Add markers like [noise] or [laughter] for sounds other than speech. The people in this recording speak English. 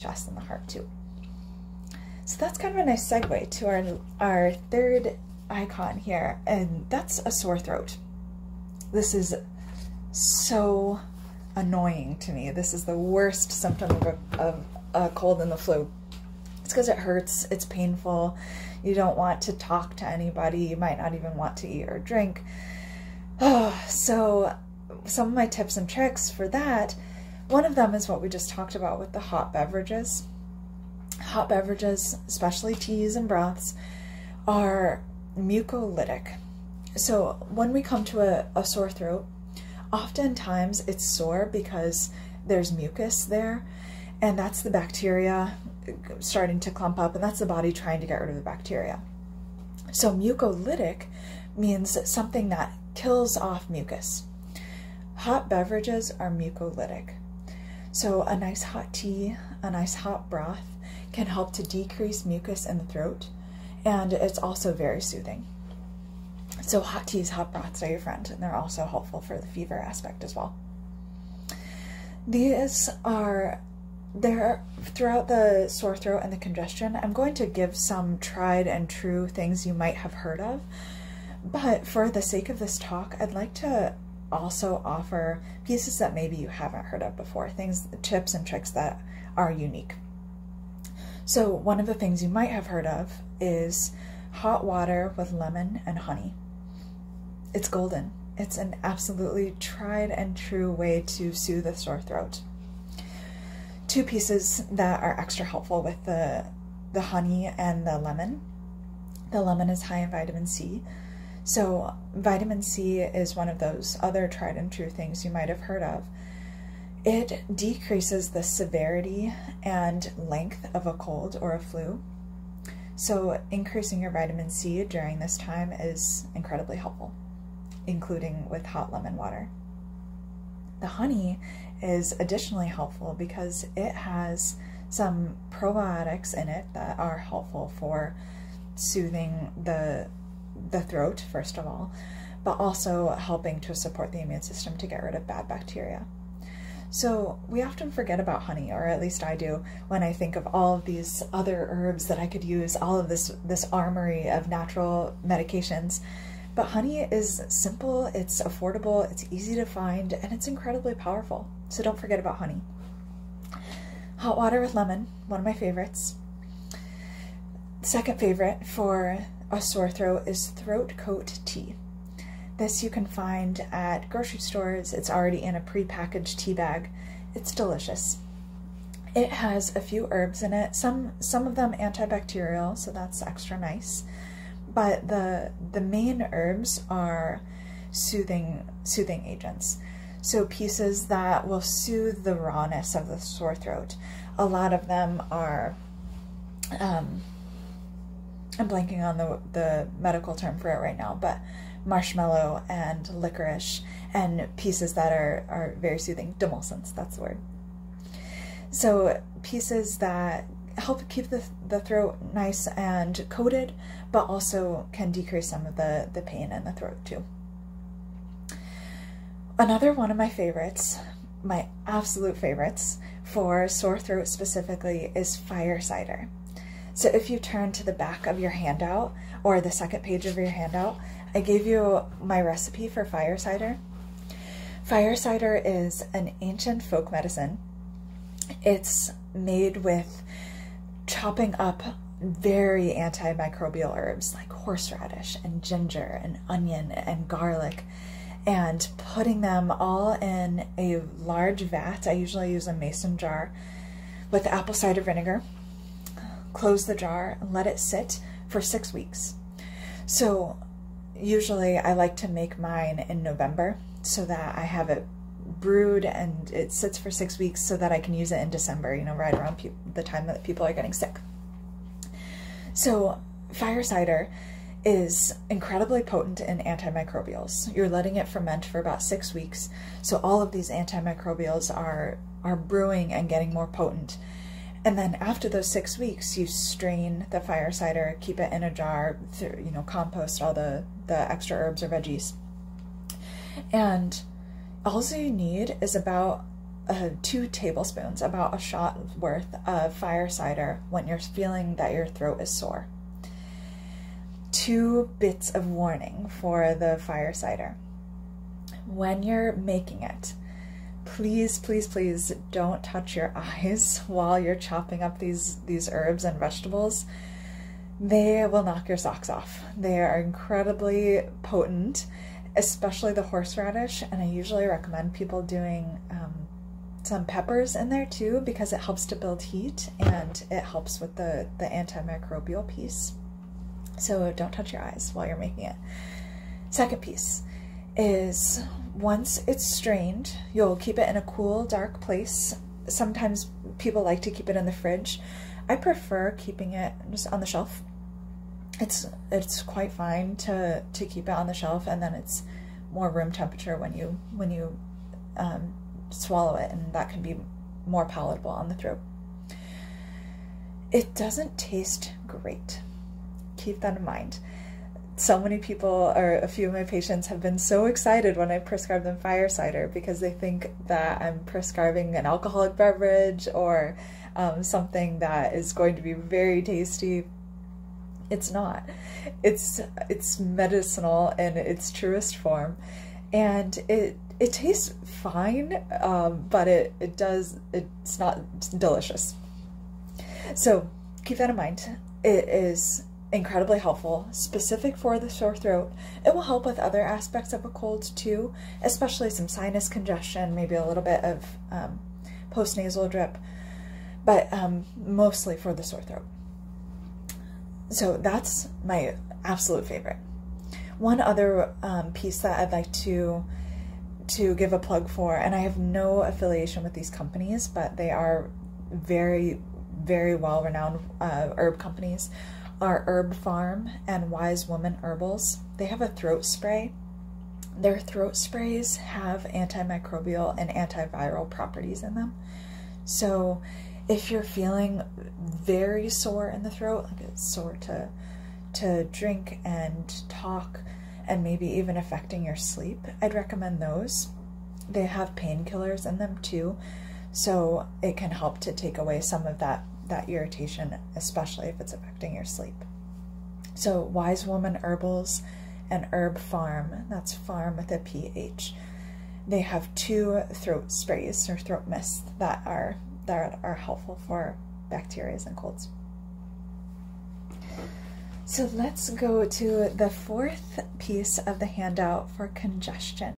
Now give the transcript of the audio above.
chest and the heart too. So that's kind of a nice segue to our, our third icon here, and that's a sore throat. This is so annoying to me. This is the worst symptom of a, of a cold and the flu. It's because it hurts, it's painful, you don't want to talk to anybody, you might not even want to eat or drink. Oh, [sighs] so some of my tips and tricks for that, one of them is what we just talked about with the hot beverages. Hot beverages, especially teas and broths, are mucolytic. So when we come to a, a sore throat, oftentimes it's sore because there's mucus there, and that's the bacteria starting to clump up, and that's the body trying to get rid of the bacteria. So mucolytic means something that kills off mucus. Hot beverages are mucolytic. So a nice hot tea, a nice hot broth can help to decrease mucus in the throat, and it's also very soothing. So hot teas, hot broths are your friend, and they're also helpful for the fever aspect as well. These are there throughout the sore throat and the congestion. I'm going to give some tried and true things you might have heard of, but for the sake of this talk, I'd like to also offer pieces that maybe you haven't heard of before, things, tips and tricks that are unique. So one of the things you might have heard of is hot water with lemon and honey. It's golden. It's an absolutely tried and true way to soothe a sore throat. Two pieces that are extra helpful with the, the honey and the lemon. The lemon is high in vitamin C. So vitamin C is one of those other tried and true things you might have heard of. It decreases the severity and length of a cold or a flu. So increasing your vitamin C during this time is incredibly helpful including with hot lemon water. The honey is additionally helpful because it has some probiotics in it that are helpful for soothing the the throat first of all, but also helping to support the immune system to get rid of bad bacteria. So we often forget about honey, or at least I do, when I think of all of these other herbs that I could use, all of this this armory of natural medications but honey is simple, it's affordable, it's easy to find, and it's incredibly powerful. So don't forget about honey. Hot water with lemon, one of my favorites. Second favorite for a sore throat is throat coat tea. This you can find at grocery stores. It's already in a pre-packaged tea bag. It's delicious. It has a few herbs in it, some some of them antibacterial, so that's extra nice but the the main herbs are soothing soothing agents. So pieces that will soothe the rawness of the sore throat. A lot of them are um, I'm blanking on the the medical term for it right now, but marshmallow and licorice and pieces that are, are very soothing. Demulcents, that's the word. So pieces that help keep the, the throat nice and coated, but also can decrease some of the, the pain in the throat too. Another one of my favorites, my absolute favorites for sore throat specifically is fire cider. So if you turn to the back of your handout or the second page of your handout, I gave you my recipe for fire cider. Fire cider is an ancient folk medicine. It's made with chopping up very antimicrobial herbs like horseradish and ginger and onion and garlic and putting them all in a large vat. I usually use a mason jar with apple cider vinegar. Close the jar and let it sit for six weeks. So usually I like to make mine in November so that I have it brewed and it sits for six weeks so that I can use it in December, you know, right around the time that people are getting sick. So, fire cider is incredibly potent in antimicrobials. You're letting it ferment for about six weeks, so all of these antimicrobials are are brewing and getting more potent. And then after those six weeks, you strain the fire cider, keep it in a jar, you know, compost all the the extra herbs or veggies, and all you need is about uh, two tablespoons, about a shot worth of fire cider when you're feeling that your throat is sore. Two bits of warning for the fire cider. When you're making it, please, please, please don't touch your eyes [laughs] while you're chopping up these, these herbs and vegetables. They will knock your socks off. They are incredibly potent, especially the horseradish, and I usually recommend people doing um, some peppers in there too because it helps to build heat and it helps with the, the antimicrobial piece. So don't touch your eyes while you're making it. Second piece is once it's strained, you'll keep it in a cool, dark place. Sometimes people like to keep it in the fridge. I prefer keeping it just on the shelf. It's it's quite fine to to keep it on the shelf, and then it's more room temperature when you when you um, swallow it, and that can be more palatable on the throat. It doesn't taste great. Keep that in mind so many people or a few of my patients have been so excited when I prescribe them fire cider because they think that I'm prescribing an alcoholic beverage or um, something that is going to be very tasty. It's not. It's it's medicinal in its truest form, and it it tastes fine, um, but it it does it's not delicious. So keep that in mind. It is incredibly helpful, specific for the sore throat. It will help with other aspects of a cold too, especially some sinus congestion, maybe a little bit of um, postnasal drip, but um, mostly for the sore throat. So that's my absolute favorite. One other um, piece that I'd like to to give a plug for, and I have no affiliation with these companies, but they are very, very well renowned uh, herb companies are Herb Pharm and Wise Woman Herbals. They have a throat spray. Their throat sprays have antimicrobial and antiviral properties in them. So if you're feeling very sore in the throat, like it's sore to to drink and talk and maybe even affecting your sleep, I'd recommend those. They have painkillers in them too, so it can help to take away some of that that irritation, especially if it's affecting your sleep. So, Wise Woman Herbals and Herb Pharm, that's farm with a PH. They have two throat sprays or throat mists that are that are helpful for bacteria and colds. So let's go to the fourth piece of the handout for congestion.